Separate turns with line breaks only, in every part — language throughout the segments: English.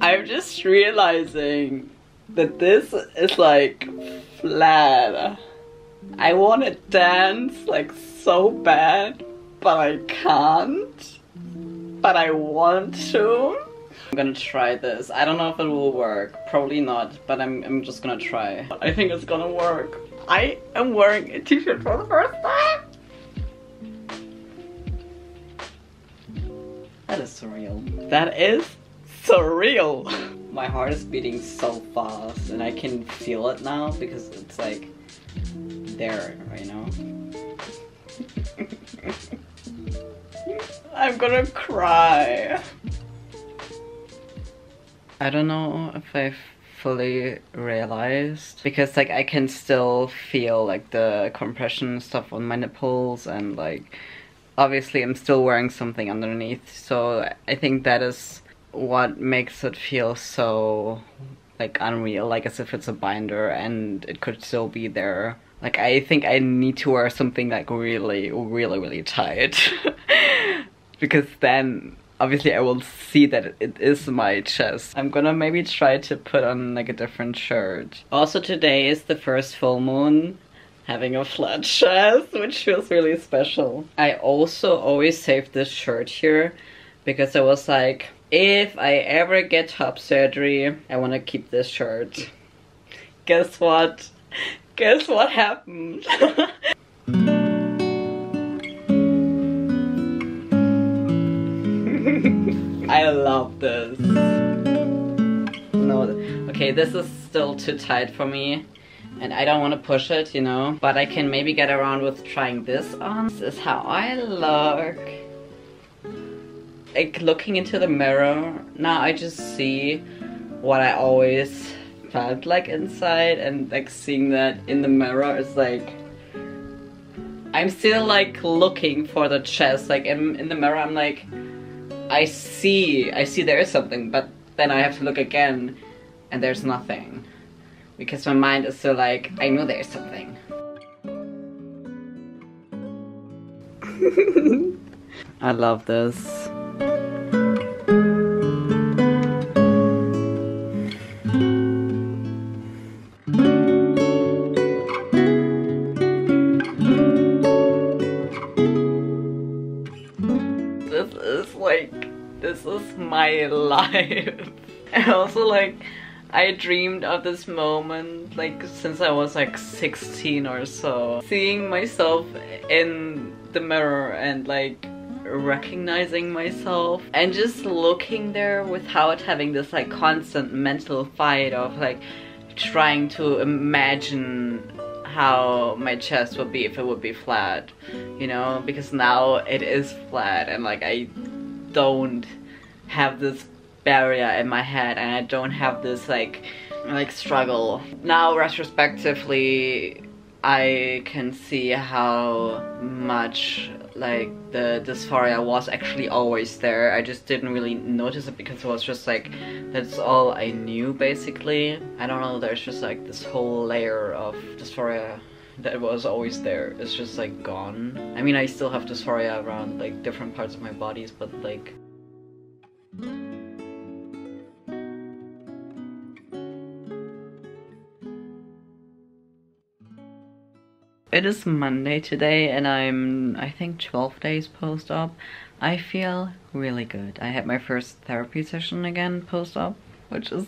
I'm just realizing that this is like flat. I want to dance like so bad, but I can't. But I want to. I'm gonna try this. I don't know if it will work. Probably not, but I'm, I'm just gonna try. I think it's gonna work. I am wearing a t-shirt for the first time. Surreal. That is surreal. My heart is beating so fast and I can feel it now because it's like there, you know? I'm gonna cry. I don't know if I've fully realized because like I can still feel like the compression stuff on my nipples and like obviously I'm still wearing something underneath so I think that is what makes it feel so like unreal like as if it's a binder and it could still be there like I think I need to wear something like really really really tight because then obviously I will see that it is my chest. I'm gonna maybe try to put on like a different shirt. Also today is the first full moon having a flat chest, which feels really special. I also always save this shirt here because I was like, if I ever get top surgery, I want to keep this shirt. Guess what? Guess what happened? I love this. No, okay, this is still too tight for me. And I don't want to push it, you know. But I can maybe get around with trying this on. This is how I look. Like looking into the mirror, now I just see what I always felt like inside. And like seeing that in the mirror is like... I'm still like looking for the chest. Like in, in the mirror I'm like... I see, I see there is something, but then I have to look again and there's nothing. Because my mind is still like, I know there's something. I love this. This is like, this is my life. And also like, I dreamed of this moment like since I was like 16 or so. Seeing myself in the mirror and like recognizing myself and just looking there without having this like constant mental fight of like trying to imagine how my chest would be if it would be flat you know because now it is flat and like I don't have this barrier in my head and I don't have this like like struggle. Now retrospectively I can see how much like the dysphoria was actually always there. I just didn't really notice it because it was just like that's all I knew basically. I don't know, there's just like this whole layer of dysphoria that was always there. It's just like gone. I mean I still have dysphoria around like different parts of my bodies but like It is Monday today and I'm, I think, 12 days post-op. I feel really good. I had my first therapy session again post-op, which is,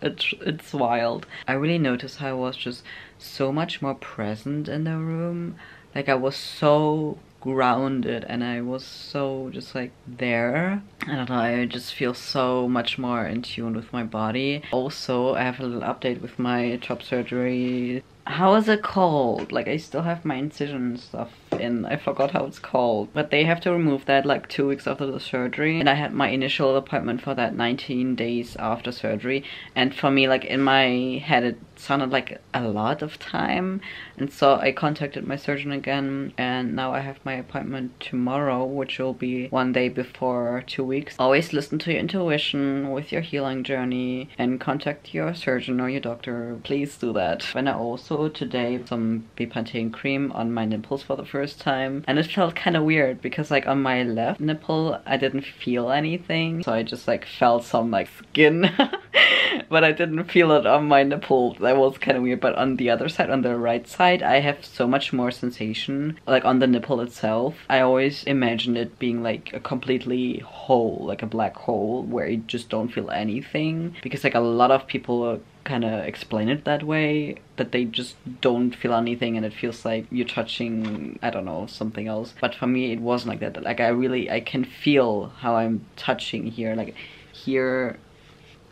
it's, it's wild. I really noticed how I was just so much more present in the room. Like I was so grounded and I was so just like there. I don't know, I just feel so much more in tune with my body. Also, I have a little update with my top surgery how is it called? Like I still have my incision and stuff in. I forgot how it's called. But they have to remove that like two weeks after the surgery. And I had my initial appointment for that 19 days after surgery. And for me, like in my head, it sounded like a lot of time. And so I contacted my surgeon again. And now I have my appointment tomorrow, which will be one day before two weeks. Always listen to your intuition with your healing journey and contact your surgeon or your doctor. Please do that. And I also today some Bepanthen cream on my nipples for the first first time and it felt kind of weird because like on my left nipple I didn't feel anything so I just like felt some like skin but I didn't feel it on my nipple. That was kind of weird but on the other side on the right side I have so much more sensation like on the nipple itself. I always imagined it being like a completely hole like a black hole where you just don't feel anything because like a lot of people kind of explain it that way that they just don't feel anything and it feels like you're touching i don't know something else. But for me it wasn't like that. Like i really i can feel how i'm touching here. Like here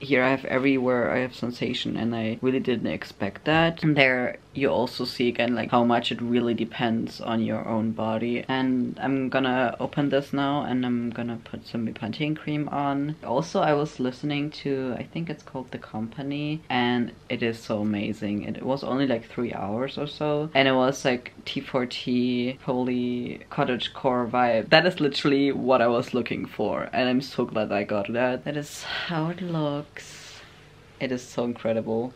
here I have everywhere I have sensation and I really didn't expect that. And there you also see again like how much it really depends on your own body. And I'm gonna open this now and I'm gonna put some Bepanthen cream on. Also I was listening to, I think it's called The Company and it is so amazing. It was only like three hours or so and it was like T4T, holy cottage core vibe. That is literally what I was looking for and I'm so glad I got that. That is how it looks. It is so incredible.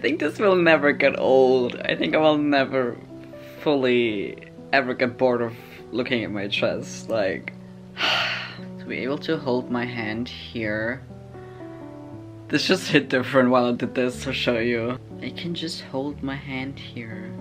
Think this will never get old. I think I will never fully ever get bored of looking at my chest. Like, to be able to hold my hand here. This just hit different while I did this to show you. I can just hold my hand here.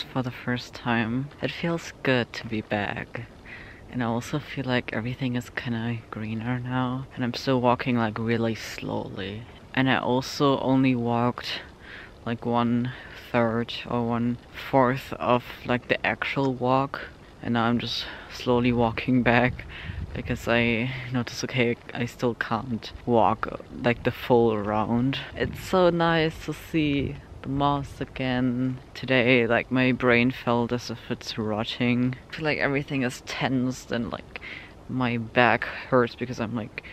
For the first time. It feels good to be back. And I also feel like everything is kinda greener now. And I'm still walking like really slowly. And I also only walked like one third or one fourth of like the actual walk. And now I'm just slowly walking back because I noticed okay I still can't walk like the full round. It's so nice to see the moss again. Today, like my brain felt as if it's rotting. I feel like everything is tensed and like my back hurts because I'm like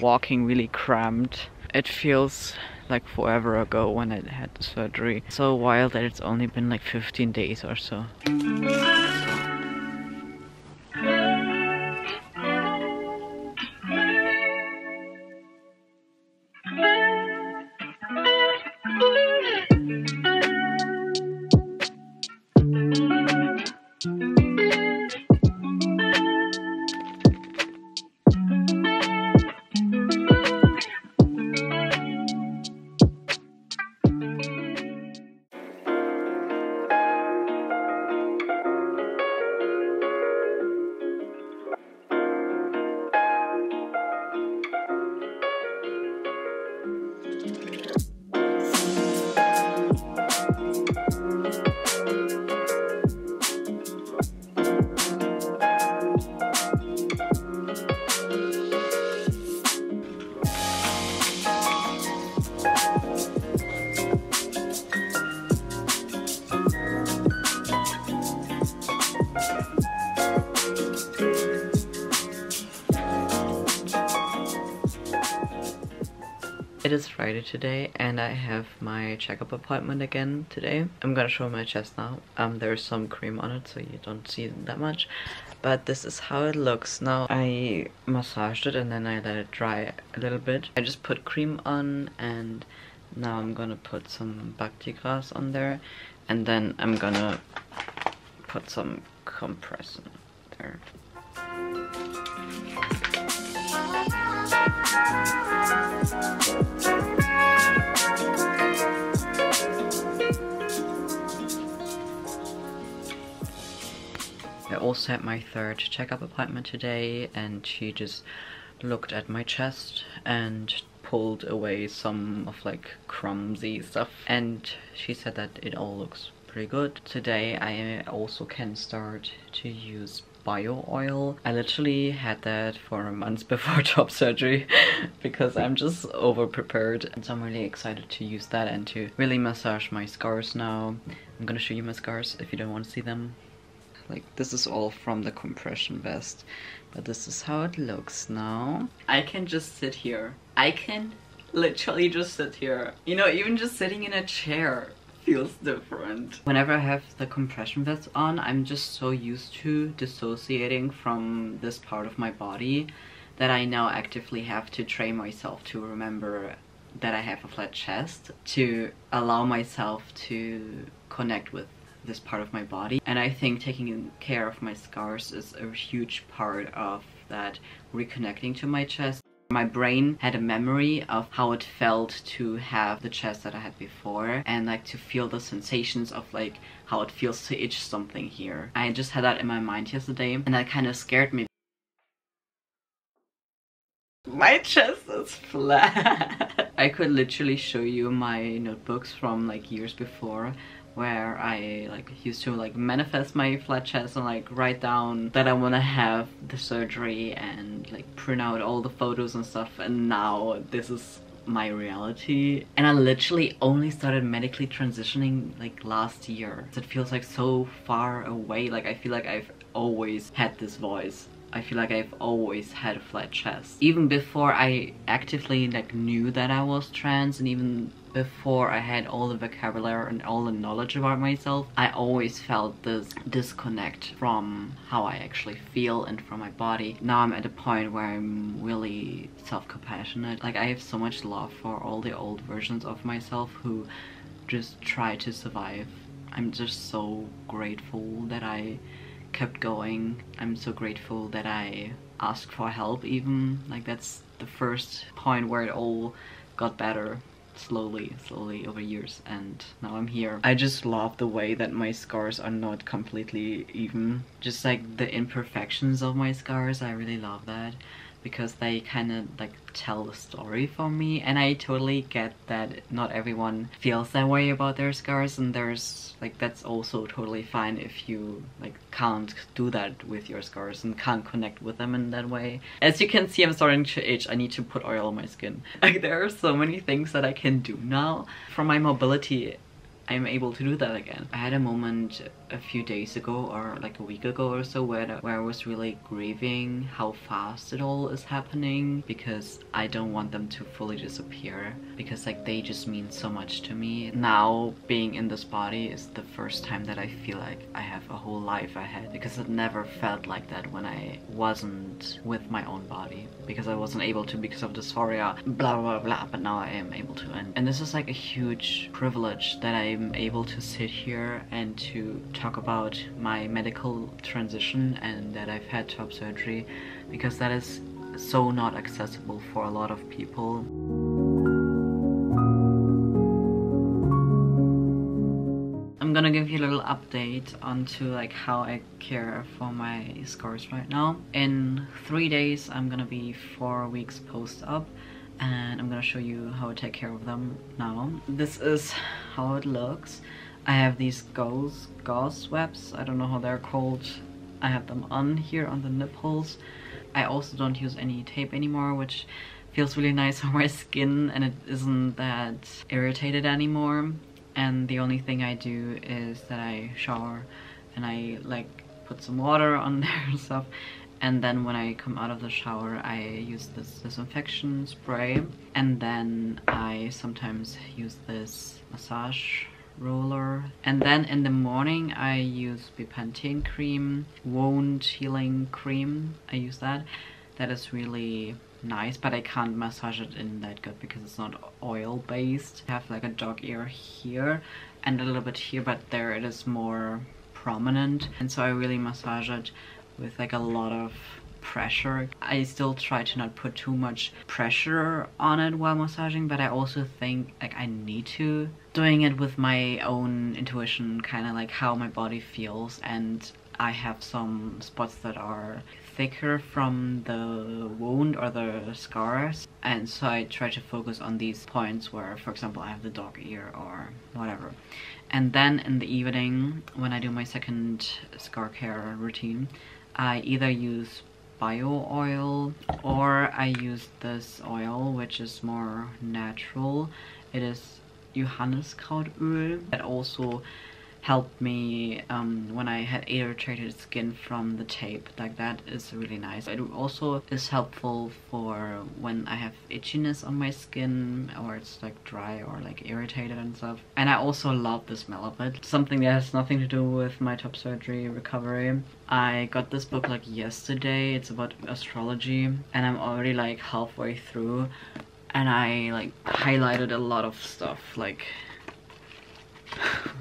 walking really cramped. It feels like forever ago when I had the surgery. So wild that it's only been like 15 days or so. Today and I have my checkup appointment again today. I'm gonna show my chest now. Um, there's some cream on it so you don't see that much. But this is how it looks. Now I massaged it and then I let it dry a little bit. I just put cream on and now I'm gonna put some Bactigras on there and then I'm gonna put some compression there. I also had my third checkup appointment today and she just looked at my chest and pulled away some of like clumsy stuff and she said that it all looks pretty good. Today I also can start to use bio oil. I literally had that for months before top surgery because I'm just over prepared and so I'm really excited to use that and to really massage my scars now. I'm gonna show you my scars if you don't want to see them. Like this is all from the compression vest but this is how it looks now. I can just sit here. I can literally just sit here. You know, even just sitting in a chair feels different. Whenever I have the compression vest on, I'm just so used to dissociating from this part of my body that I now actively have to train myself to remember that I have a flat chest to allow myself to connect with this part of my body and I think taking care of my scars is a huge part of that reconnecting to my chest my brain had a memory of how it felt to have the chest that I had before and like to feel the sensations of like how it feels to itch something here. I just had that in my mind yesterday and that kind of scared me. My chest is flat. I could literally show you my notebooks from like years before where I like used to like manifest my flat chest and like write down that I want to have the surgery and like print out all the photos and stuff. And now this is my reality. And I literally only started medically transitioning like last year. It feels like so far away. Like I feel like I've always had this voice. I feel like I've always had a flat chest even before I actively like knew that I was trans and even before I had all the vocabulary and all the knowledge about myself, I always felt this disconnect from how I actually feel and from my body. Now I'm at a point where I'm really self-compassionate. Like I have so much love for all the old versions of myself who just try to survive. I'm just so grateful that I kept going. I'm so grateful that I asked for help even. Like that's the first point where it all got better slowly, slowly over years and now I'm here. I just love the way that my scars are not completely even. Just like the imperfections of my scars, I really love that because they kind of like tell the story for me and I totally get that not everyone feels that way about their scars and there's like that's also totally fine if you like can't do that with your scars and can't connect with them in that way. As you can see I'm starting to itch, I need to put oil on my skin. Like there are so many things that I can do now. For my mobility I'm able to do that again. I had a moment a few days ago or like a week ago or so where, where I was really grieving how fast it all is happening because I don't want them to fully disappear because like they just mean so much to me. Now being in this body is the first time that I feel like I have a whole life ahead because it never felt like that when I wasn't with my own body because I wasn't able to because of dysphoria blah blah blah but now I am able to and, and this is like a huge privilege that I'm able to sit here and to talk about my medical transition and that I've had top surgery because that is so not accessible for a lot of people. I'm gonna give you a little update onto like how I care for my scars right now. In three days I'm gonna be four weeks post-op and I'm gonna show you how I take care of them now. This is how it looks. I have these gauze, gauze webs, I don't know how they're called. I have them on here on the nipples. I also don't use any tape anymore, which feels really nice on my skin and it isn't that irritated anymore. And the only thing I do is that I shower and I like put some water on there and stuff and then when I come out of the shower I use this disinfection spray and then I sometimes use this massage roller and then in the morning I use Bepanthen cream wound healing cream. I use that. That is really nice but I can't massage it in that good because it's not oil based I have like a dog ear here and a little bit here but there it is more prominent. And so I really massage it with like a lot of pressure. I still try to not put too much pressure on it while massaging, but I also think like I need to. Doing it with my own intuition, kind of like how my body feels and I have some spots that are thicker from the wound or the scars and so I try to focus on these points where for example I have the dog ear or whatever and then in the evening when I do my second scar care routine I either use bio oil or I use this oil which is more natural. It is Johanniskrautöl that also helped me um, when I had irritated skin from the tape. Like that is really nice. It also is helpful for when I have itchiness on my skin or it's like dry or like irritated and stuff. And I also love the smell of it. Something that has nothing to do with my top surgery recovery. I got this book like yesterday. It's about astrology and I'm already like halfway through and I like highlighted a lot of stuff like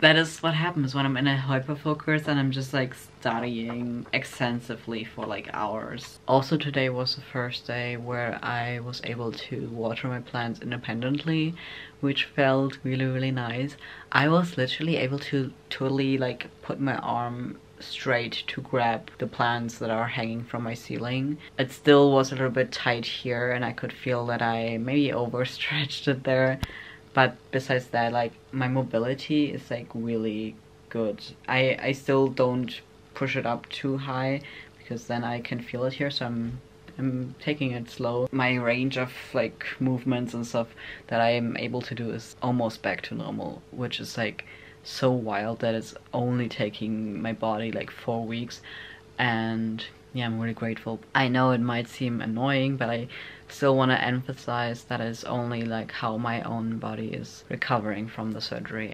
that is what happens when I'm in a hyperfocus and I'm just like studying extensively for like hours. Also today was the first day where I was able to water my plants independently which felt really really nice. I was literally able to totally like put my arm straight to grab the plants that are hanging from my ceiling. It still was a little bit tight here and I could feel that I maybe overstretched it there but besides that like my mobility is like really good. I i still don't push it up too high because then i can feel it here so i'm i'm taking it slow. My range of like movements and stuff that i'm able to do is almost back to normal which is like so wild that it's only taking my body like four weeks. And yeah i'm really grateful i know it might seem annoying but i still want to emphasize that it's only like how my own body is recovering from the surgery.